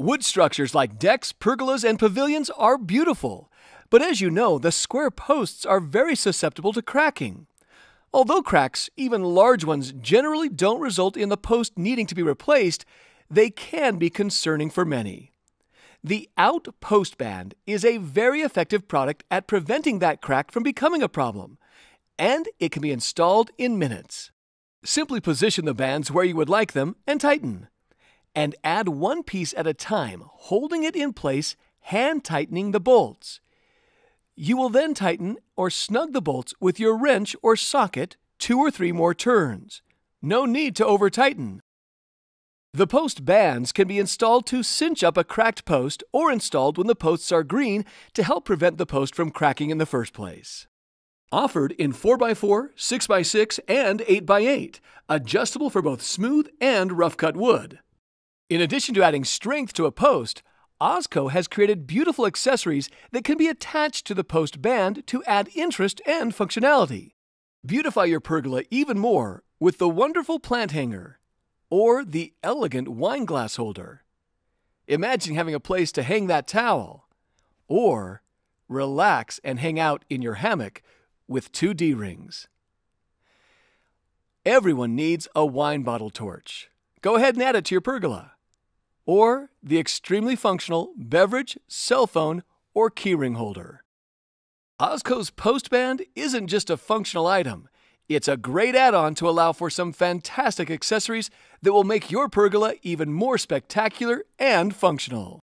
Wood structures like decks, pergolas, and pavilions are beautiful, but as you know, the square posts are very susceptible to cracking. Although cracks, even large ones, generally don't result in the post needing to be replaced, they can be concerning for many. The OWT Post Band is a very effective product at preventing that crack from becoming a problem, and it can be installed in minutes. Simply position the bands where you would like them and tighten and add one piece at a time, holding it in place, hand tightening the bolts. You will then tighten or snug the bolts with your wrench or socket two or three more turns. No need to over tighten. The post bands can be installed to cinch up a cracked post or installed when the posts are green to help prevent the post from cracking in the first place. Offered in 4x4, 6x6, and 8x8, adjustable for both smooth and rough cut wood. In addition to adding strength to a post, OZCO has created beautiful accessories that can be attached to the post band to add interest and functionality. Beautify your pergola even more with the wonderful plant hanger or the elegant wine glass holder. Imagine having a place to hang that towel or relax and hang out in your hammock with two D rings. Everyone needs a wine bottle torch. Go ahead and add it to your pergola or the extremely functional beverage, cell phone, or keyring holder. OZCO's Postband isn't just a functional item, it's a great add on to allow for some fantastic accessories that will make your pergola even more spectacular and functional.